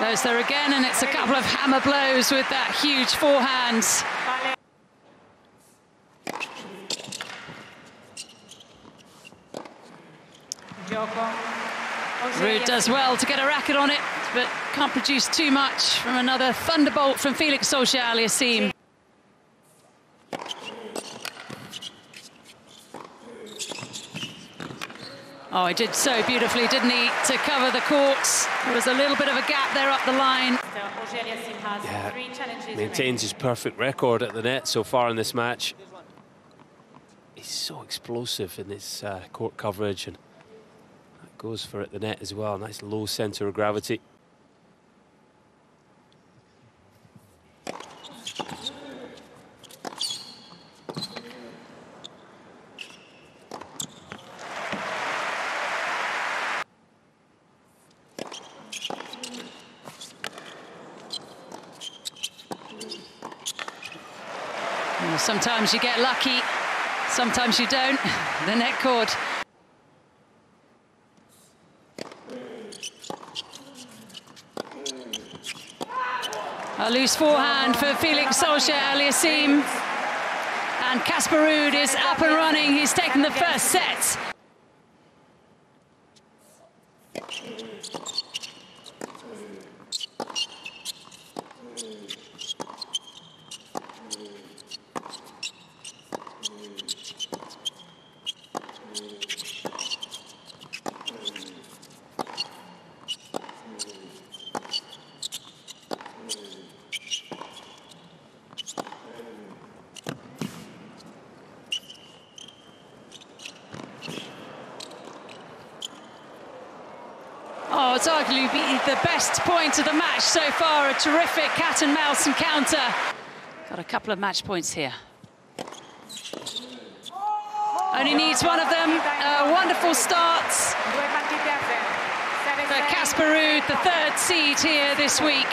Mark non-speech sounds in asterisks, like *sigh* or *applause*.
goes there again, and it's a couple of hammer blows with that huge forehand. Ruud does well to get a racket on it, but can't produce too much from another thunderbolt from Felix Auger-Aliassime. Oh, he did so beautifully, didn't he, to cover the courts. There was a little bit of a gap there up the line. Yeah, maintains his perfect record at the net so far in this match. He's so explosive in his uh, court coverage and that goes for at the net as well. Nice low centre of gravity. Sometimes you get lucky, sometimes you don't. *laughs* The net cord. A loose forehand for Felix Auger-Aliassime. And Casper Ruud is up and running. He's taken the first set. Oh, it's arguably the best point of the match so far. A terrific cat and mouse encounter. Got a couple of match points here. Only needs one of them. Wonderful start for Casper Ruud, the third seed here this week.